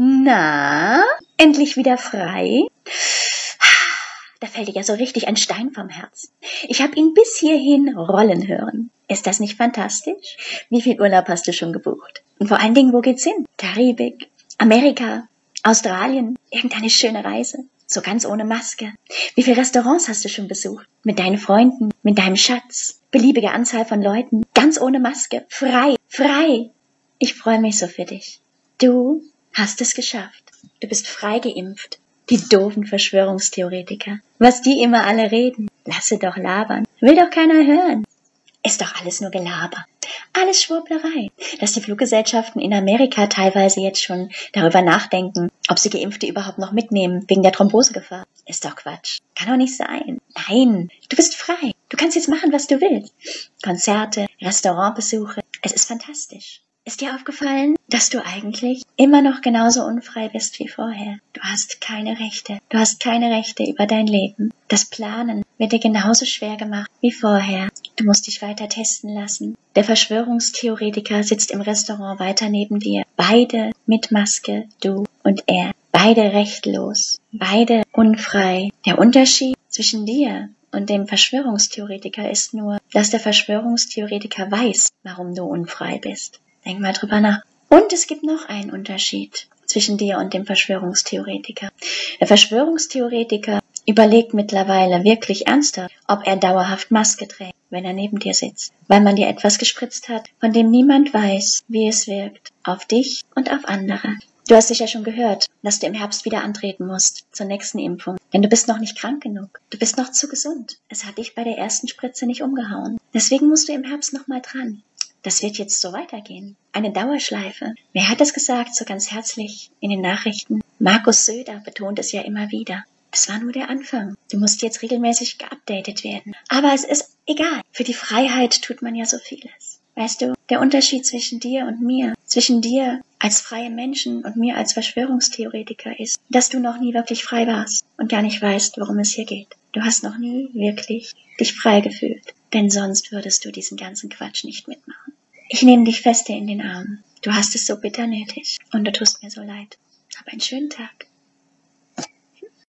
Na, endlich wieder frei? Da fällt dir ja so richtig ein Stein vom Herz. Ich habe ihn bis hierhin rollen hören. Ist das nicht fantastisch? Wie viel Urlaub hast du schon gebucht? Und vor allen Dingen, wo geht's hin? Karibik, Amerika, Australien, irgendeine schöne Reise. So ganz ohne Maske. Wie viele Restaurants hast du schon besucht? Mit deinen Freunden, mit deinem Schatz. Beliebige Anzahl von Leuten. Ganz ohne Maske. Frei, frei. Ich freue mich so für dich. Du hast es geschafft. Du bist frei geimpft. Die doofen Verschwörungstheoretiker. Was die immer alle reden. Lasse doch labern. Will doch keiner hören. Ist doch alles nur Gelaber. Alles Schwurblerei. Dass die Fluggesellschaften in Amerika teilweise jetzt schon darüber nachdenken, ob sie Geimpfte überhaupt noch mitnehmen, wegen der Thrombosegefahr. Ist doch Quatsch. Kann doch nicht sein. Nein, du bist frei. Du kannst jetzt machen, was du willst. Konzerte, Restaurantbesuche. Es ist fantastisch. Ist dir aufgefallen, dass du eigentlich immer noch genauso unfrei bist wie vorher? Du hast keine Rechte. Du hast keine Rechte über dein Leben. Das Planen wird dir genauso schwer gemacht wie vorher. Du musst dich weiter testen lassen. Der Verschwörungstheoretiker sitzt im Restaurant weiter neben dir. Beide mit Maske, du und er. Beide rechtlos. Beide unfrei. Der Unterschied zwischen dir und dem Verschwörungstheoretiker ist nur, dass der Verschwörungstheoretiker weiß, warum du unfrei bist. Denk mal drüber nach. Und es gibt noch einen Unterschied zwischen dir und dem Verschwörungstheoretiker. Der Verschwörungstheoretiker überlegt mittlerweile wirklich ernsthaft, ob er dauerhaft Maske trägt, wenn er neben dir sitzt, weil man dir etwas gespritzt hat, von dem niemand weiß, wie es wirkt, auf dich und auf andere. Du hast sicher schon gehört, dass du im Herbst wieder antreten musst zur nächsten Impfung, denn du bist noch nicht krank genug. Du bist noch zu gesund. Es hat dich bei der ersten Spritze nicht umgehauen. Deswegen musst du im Herbst noch mal dran. Das wird jetzt so weitergehen. Eine Dauerschleife. Wer hat es gesagt, so ganz herzlich in den Nachrichten? Markus Söder betont es ja immer wieder. Es war nur der Anfang. Du musst jetzt regelmäßig geupdatet werden. Aber es ist egal. Für die Freiheit tut man ja so vieles. Weißt du, der Unterschied zwischen dir und mir, zwischen dir als freie Menschen und mir als Verschwörungstheoretiker ist, dass du noch nie wirklich frei warst und gar nicht weißt, worum es hier geht. Du hast noch nie wirklich dich frei gefühlt, denn sonst würdest du diesen ganzen Quatsch nicht mitmachen. Ich nehme dich feste in den Arm. Du hast es so bitter nötig und du tust mir so leid. Hab einen schönen Tag.